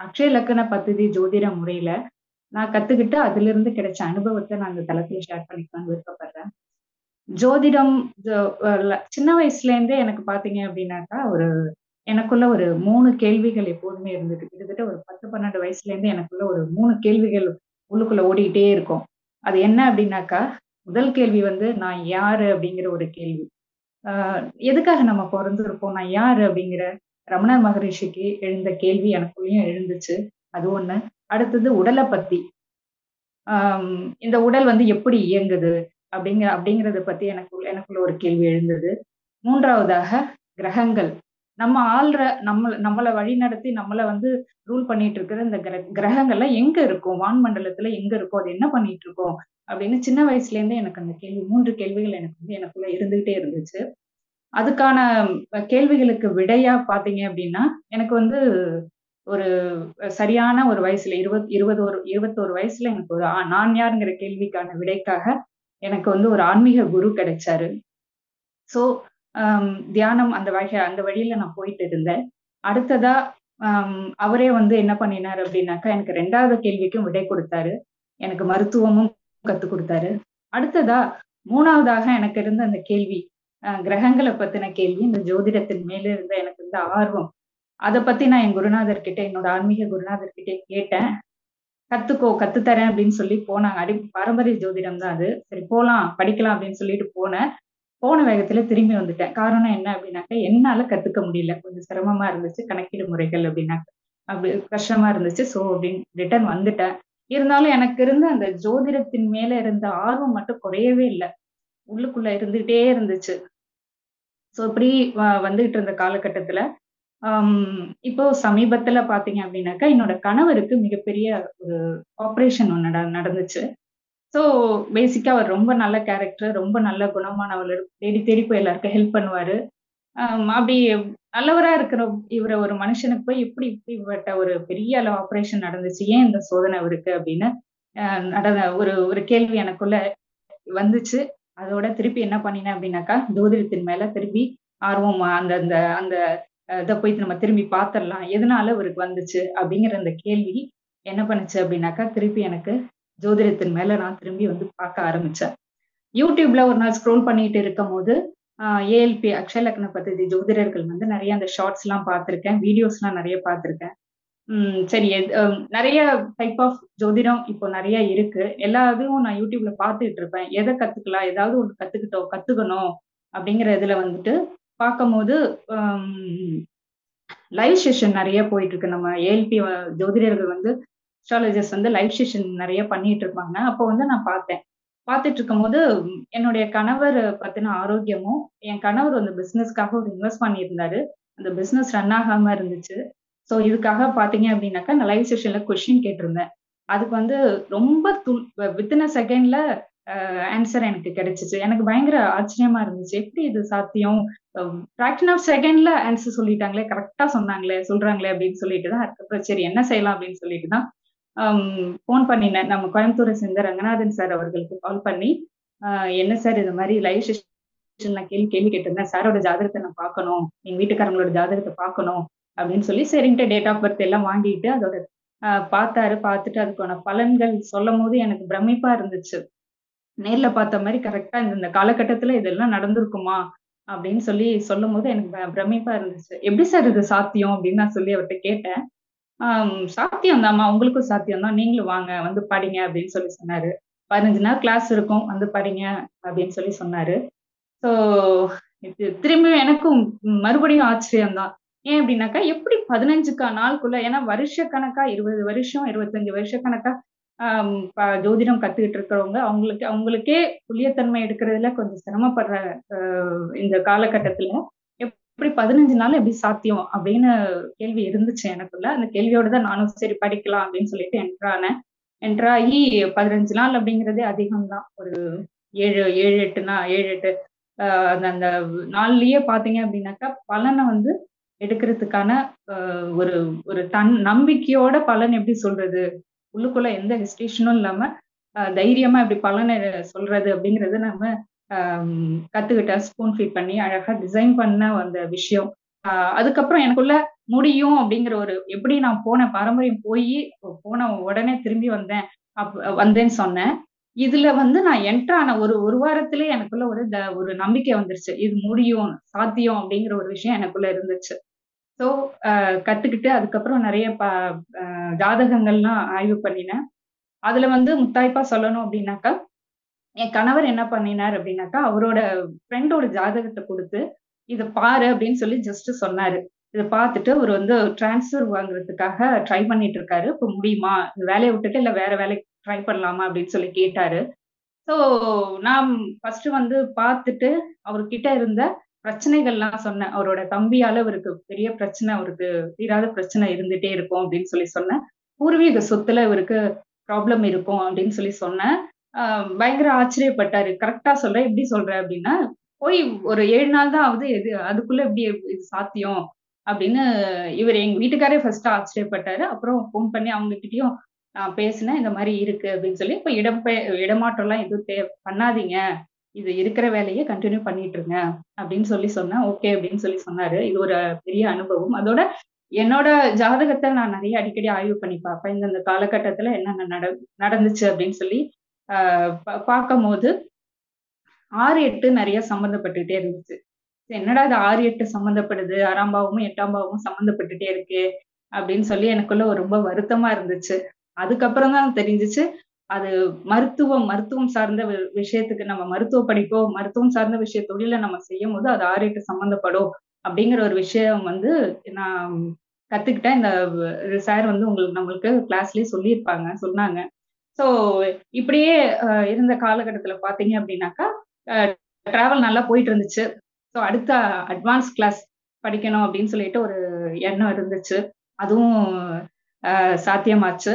அக்ஷய லக்கண பദ്ധதி ஜோதிட முறையில நான் கத்துக்கிட்டு அதிலிருந்து கிடைச்ச அனுபவத்தை நான் இந்த தளத்துல ஷேர் பண்ணிக்கலாம்னு விருப்பப்படுறேன். ஜோதிடம் சின்ன வயசுல இருந்தே எனக்கு பார்த்தீங்க அப்படின்னாக்கா, ஒரு எனக்குள்ள ஒரு மூணு கேள்விகள் எப்போதுமே இருந்தது. கிட்டத்தட்ட ஒரு 10, 12 வயசுல இருந்து எனக்குள்ள ஒரு மூணு கேள்விகள் உள்ளுக்குள்ள ஓடிக்கிட்டே இருக்கும். அது என்ன அப்படின்னாக்கா, முதல் கேள்வி வந்து நான் யாரு? அப்படிங்கிற ஒரு கேள்வி. ஆஹ் எதுக்காக நம்ம பிறந்திருப்போம் நான் யாரு? அப்படிங்கிற ரமணர் மகரிஷிக்கு எழுந்த கேள்வி எனக்குள்ளயும் எழுந்துச்சு. அது ஒண்ணு. அடுத்தது உடலை பத்தி. இந்த உடல் வந்து எப்படி இயங்குது? அப்படிங்கிற அப்படிங்கிறத பத்தி எனக்கு எனக்குள்ள ஒரு கேள்வி எழுந்தது. மூன்றாவதாக கிரகங்கள். நம்ம ஆள்ற நம்மளை வழி நடத்தி நம்மளை வந்து ரூல் பண்ணிட்டு இருக்கிற இந்த கிர கிரகங்கள்லாம் எங்க இருக்கும்? வான்மண்டலத்துல எங்க இருக்கும்? அது என்ன பண்ணிட்டு இருக்கோம்? அப்படின்னு சின்ன வயசுல இருந்தே எனக்கு அந்த கேள்வி மூன்று கேள்விகள் எனக்கு வந்து எனக்குள்ள இருந்துகிட்டே இருந்துச்சு. அதுக்கான கேள்விகளுக்கு விடையா பார்த்தீங்க அப்படின்னா, எனக்கு வந்து ஒரு சரியான ஒரு வயசுல 20 21 21 வயசுல எனக்கு ஒரு நான் யாருங்கிற கேள்விக்கான விடைக்காக எனக்கு வந்து ஒரு ஆன்மீக குரு கிடைச்சாரு. ஸோ தியானம் அந்த வகை அந்த வழியில நான் போயிட்டு இருந்தேன். அடுத்ததா அவரே வந்து என்ன பண்ணினாரு அப்படின்னாக்கா, எனக்கு ரெண்டாவது கேள்விக்கும் விடை கொடுத்தாரு எனக்கு மருத்துவமும் கத்து கொடுத்தாரு அடுத்ததா மூணாவதாக எனக்கு இருந்த அந்த கேள்வி, கிரகங்களை பத்தின கேள்வி, இந்த ஜோதிடத்தின் மேல இருந்த எனக்கு இந்த ஆர்வம். அதை பத்தி நான் என் குருநாதர் கிட்ட என்னோட ஆன்மீக குருநாதர் கிட்ட கேட்டேன். கத்துக்கோ, கத்து தரேன் அப்படின்னு சொல்லி போனாங்க. அடி பாரம்பரிய ஜோதிடம் தான் அது. சரி போலாம், படிக்கலாம் அப்படின்னு சொல்லிட்டு போனேன். போன வேகத்துல திரும்பி வந்துட்டேன். காரணம் என்ன அப்படின்னாக்கா, என்னால கத்துக்க முடியல. கொஞ்சம் சிரமமா இருந்துச்சு. கணக்கீடு முறைகள் அப்படின்னாக்க. அப்படி கஷ்டமா இருந்துச்சு. ஸோ அப்படின்னு ரிட்டர்ன் வந்துட்டேன். இருந்தாலும் எனக்கு இருந்த அந்த ஜோதிடத்தின் மேல இருந்த ஆர்வம் மட்டும் குறையவே இல்லை உள்ளுக்குள்ள இருந்துகிட்டே இருந்துச்சு. ஸோ இப்படி வ வந்துகிட்டு இருந்த காலகட்டத்துல, இப்போ சமீபத்துல பார்த்தீங்க அப்படின்னாக்கா, என்னோட கணவருக்கு மிகப்பெரிய ஒரு ஆப்ரேஷன் ஒன்று நட நடந்துச்சு. ஸோ பேசிக்கா அவர் ரொம்ப நல்ல கேரக்டர், ரொம்ப நல்ல குணமானவர் தேடி தேடி போய் எல்லாருக்கும் ஹெல்ப் பண்ணுவாரு. அப்படி நல்லவரா இருக்கிற இவரை ஒரு மனுஷனுக்கு போய் எப்படி இப்படிப்பட்ட ஒரு பெரிய அளவு ஆப்ரேஷன் நடந்துச்சு? ஏன் இந்த சோதனை இருக்கு அப்படின்னு நடந்த ஒரு ஒரு கேள்வி எனக்குள்ள வந்துச்சு. அதோட திருப்பி என்ன பண்ணினேன் அப்படின்னாக்கா, ஜோதிடத்தின் மேல திருப்பி ஆர்வம் அந்த அந்த அந்த இதை போய் நம்ம திரும்பி பார்த்துடலாம் எதனால அவருக்கு வந்துச்சு? அப்படிங்கிற அந்த கேள்வி என்ன பண்ணுச்சு அப்படின்னாக்கா, திருப்பி எனக்கு ஜோதிடத்தின் மேல நான் திரும்பி வந்து பார்க்க ஆரம்பிச்சேன். யூடியூப்ல ஒரு நாள் ஸ்க்ரோல் பண்ணிட்டு இருக்கும்போது, போது ஏஎல்பி அக்ஷய லக்ன பத்தி ஜோதிடர்கள் வந்து நிறைய அந்த ஷார்ட்ஸ்லாம் பார்த்துருக்கேன். வீடியோஸ்லாம் நிறைய பார்த்துருக்கேன். சரி நிறைய டைப் ஆஃப் ஜோதிடம் இப்போ நிறைய இருக்கு. எல்லா இதுவும் நான் யூடியூப்ல பார்த்துட்டு இருப்பேன். எதை கத்துக்கலாம்? ஏதாவது ஒன்று கத்துக்கிட்டோம் கத்துக்கணும் அப்படிங்கிற இதுல வந்துட்டு பார்க்கும்போது, லைவ் செஷன் நிறைய போயிட்டு இருக்கு. நம்ம ஏஎல்பி ஜோதிடர்கள் வந்து அஸ்ட்ராலஜர்ஸ் வந்து லைவ் செஷன் நிறைய பண்ணிட்டு இருப்பாங்க. அப்போ வந்து நான் பார்த்தேன். பார்த்துட்டு இருக்கும்போது, என்னுடைய கணவர் பத்தின ஆரோக்கியமும், என் கணவர் வந்து பிசினஸ்க்காக ஒரு இன்வெஸ்ட் பண்ணியிருந்தாரு. அந்த பிசினஸ் ரன் ஆகாம இருந்துச்சு. ஸோ இதுக்காக பார்த்தீங்க அப்படின்னாக்கா, நான் லைவ் செஷன்ல கொஸ்டின் கேட்டிருந்தேன். அதுக்கு வந்து ரொம்ப துல் வித்தின் அ செகண்ட்ல ஆன்சர் எனக்கு கிடைச்சிச்சு எனக்கு பயங்கர ஆச்சரியமா இருந்துச்சு. எப்படி இது சாத்தியம்? ஃபிராக்ஷன் ஆஃப் செகண்ட்ல ஆன்சர் சொல்லிட்டாங்களே! கரெக்டா சொன்னாங்களே! சொல்றாங்களே! அப்படின்னு சொல்லிட்டு தான் அதுக்கப்புறம் சரி என்ன செய்யலாம் அப்படின்னு சொல்லிட்டு தான் ஃபோன் பண்ணினேன். நம்ம கோயம்புத்தூரை சேர்ந்த ரங்கநாதன் சார் அவர்களுக்கு கால் பண்ணி, என்ன சார் இது மாதிரி லைவ் நான் கேள்வி கேள்வி கேட்டிருந்தேன். சாரோட ஜாதகத்தை நான் பார்க்கணும். எங்க வீட்டுக்காரங்களோட ஜாதகத்தை பார்க்கணும். அப்படின்னு சொல்லி சரின்ட்டு டேட் ஆஃப் பர்த் எல்லாம் வாங்கிட்டு அதோட பார்த்தாரு. பார்த்துட்டு அதுக்கான பலன்கள் சொல்லும் போது எனக்கு பிரமிப்பா இருந்துச்சு. நேர்ல பார்த்த மாதிரி கரெக்டா இந்த காலகட்டத்துல இதெல்லாம் நடந்திருக்குமா? அப்படின்னு சொல்லி சொல்லும் போது எனக்கு ப பிரமிப்பா இருந்துச்சு. எப்படி சார் இது சாத்தியம்? அப்படின்னு நான் சொல்லி அவர்கிட்ட கேட்டேன். ஆம் சாத்தியம் தான்மா. உங்களுக்கும் சாத்தியம் தான். நீங்களும் வாங்க வந்து படிங்க அப்படின்னு சொல்லி சொன்னாரு. 15 நாள் கிளாஸ் இருக்கும். வந்து படிங்க அப்படின்னு சொல்லி சொன்னாரு. ஸோ இது திரும்பியும் எனக்கும் மறுபடியும் ஆச்சரியம் தான். ஏன் அப்படின்னாக்கா, எப்படி 15 நாளுக்குள்ள ஏன்னா வருஷக்கணக்கா 20 வருஷம், இருபத்தஞ்சு வருஷ கணக்கா ஜோதிடம் கத்துக்கிட்டு இருக்கிறவங்க, அவங்களுக்கு அவங்களுக்கே புள்ளியத்தன்மை எடுக்கிறதுல கொஞ்சம் சிரமப்படுற இந்த காலகட்டத்துல, எப்படி பதினஞ்சு நாள் எப்படி சாத்தியம்? அப்படின்னு கேள்வி இருந்துச்சு எனக்குள்ள. அந்த கேள்வியோட தான் நானும் சரி படிக்கலாம் அப்படின்னு சொல்லிட்டு என்ட்ரானேன் என்ட்ராகி பதினஞ்சு ஆகி 15 நாள் அப்படிங்கிறதே அதிகம்தான் ஒரு ஏழு ஏழு எட்டு நாள் ஏழு எட்டு அந்த அந்த நாள்லயே பார்த்தீங்க அப்படின்னாக்கா, பலனை வந்து எடுக்கிறதுக்கான ஒரு ஒரு தன் நம்பிக்கையோட பலன் எப்படி சொல்றது? உள்ளுக்குள்ள எந்த ஹெசிடேஷனும் இல்லாம, தைரியமா எப்படி பலனை சொல்றது அப்படிங்கிறத நம்ம அம் கத்துக்கிட்டேன். ஸ்பூன் ஃபீட் பண்ணி அழகா டிசைன் பண்ண அந்த விஷயம். அதுக்கப்புறம் எனக்குள்ள முடியும் அப்படிங்கிற ஒரு எப்படி நான் போன பாரம்பரியம் போய் போன உடனே திரும்பி வந்தேன் அப் வந்தேன்னு சொன்னேன். இதுல வந்து நான் என்டர் ஆன ஒரு ஒரு வாரத்திலே எனக்குள்ள ஒரு த ஒரு நம்பிக்கை வந்துருச்சு. இது முடியும், சாத்தியம் அப்படிங்கிற ஒரு விஷயம் எனக்குள்ள இருந்துச்சு. ஸோ கத்துக்கிட்டு அதுக்கப்புறம் நிறைய ப ஜாதகங்கள்லாம் ஆய்வு பண்ணினேன். அதுல வந்து முத்தாய்ப்பா சொல்லணும் அப்படின்னாக்கா, என் கணவர் என்ன பண்ணினார் அப்படின்னாக்கா, அவரோட ஃப்ரெண்டோட ஜாதகத்தை கொடுத்து இதை பாரு" அப்படின்னு சொல்லி ஜஸ்ட் சொன்னாரு. இதை பார்த்துட்டு அவர் வந்து ட்ரான்ஸ்ஃபர் வாங்குறதுக்காக ட்ரை பண்ணிட்டு இருக்காரு. இப்போ முடியுமா? இந்த விட்டுட்டு இல்லை வேற வேலைக்கு ட்ரை பண்ணலாமா?" அப்படின்னு சொல்லி கேட்டாரு. ஸோ நான் ஃபர்ஸ்ட் வந்து பார்த்துட்டு, அவர்கிட்ட இருந்த பிரச்சனைகள்லாம் சொன்னேன். அவரோட தம்பியால அவருக்கு பெரிய பிரச்சனை, அவருக்கு தீராத பிரச்சனை இருந்துட்டே இருக்கும் அப்படின்னு சொல்லி சொன்னேன். பூர்வீக சொத்துல இவருக்கு ப்ராப்ளம் இருக்கும் அப்படின்னு சொல்லி சொன்னேன். பயங்கர ஆச்சரியப்பட்டாரு. கரெக்டா சொல்ற, எப்படி சொல்ற?" அப்படின்னா, "போய் ஒரு ஏழு நாள் தான் ஆகுது. எது அதுக்குள்ள எப்படி இது சாத்தியம்?" அப்படின்னு இவர் எங்க வீட்டுக்காரே ஃபர்ஸ்ட் ஆச்சரியப்பட்டாரு. அப்புறம் ஃபோன் பண்ணி அவங்க கிட்டயும் நான் பேசினேன். இந்த மாதிரி இருக்கு அப்படின்னு சொல்லி, இப்போ இடம் பெ இடமாற்றம்லாம் எதுவும் தே பண்ணாதீங்க. இது இருக்கிற வேலையை கண்டினியூ பண்ணிட்டு இருங்க." அப்படின்னு சொல்லி சொன்னேன். ஓகே அப்படின்னு சொல்லி சொன்னாரு. இது ஒரு பெரிய அனுபவம். அதோட என்னோட ஜாதகத்தை நான் நிறைய அடிக்கடி ஆய்வு பண்ணி பார்ப்பேன். இந்தந்த காலகட்டத்துல என்னென்ன நட நடந்துச்சு அப்படின்னு சொல்லி அ ப பார்க்கும்போது 6, 8 நெறைய சம்மந்தப்பட்டுட்டே இருந்துச்சு. என்னடா இது 6, 8 சம்மந்தப்படுது. ஆறாம் பாவமும், எட்டாம் பாவமும் சம்மந்தப்பட்டுட்டே இருக்கு அப்படின்னு சொல்லி எனக்குள்ள ஒரு ரொம்ப வருத்தமா இருந்துச்சு. அதுக்கப்புறம் தான் தெரிஞ்சிச்சு அது மருத்துவம் மருத்துவம் சார்ந்த விஷயத்துக்கு நம்ம மருத்துவ படிப்போ, மருத்துவம் சார்ந்த விஷய தொழில நம்ம செய்யும்போது அது 6, 8 சம்மந்தப்படும். அப்படிங்கிற ஒரு விஷயம் வந்து நான் கத்துக்கிட்டேன். இந்த சார் வந்து உங்களுக்கு நம்மளுக்கு கிளாஸ்லயே சொல்லியிருப்பாங்க சொன்னாங்க. ஸோ இப்படியே இருந்த காலகட்டத்துல பார்த்தீங்க அப்படின்னாக்கா, டிராவல் நல்லா போயிட்டு இருந்துச்சு. ஸோ அடுத்த அட்வான்ஸ் கிளாஸ் படிக்கணும் அப்படின்னு சொல்லிட்டு ஒரு எண்ணம் இருந்துச்சு. அதுவும் சாத்தியமாச்சு.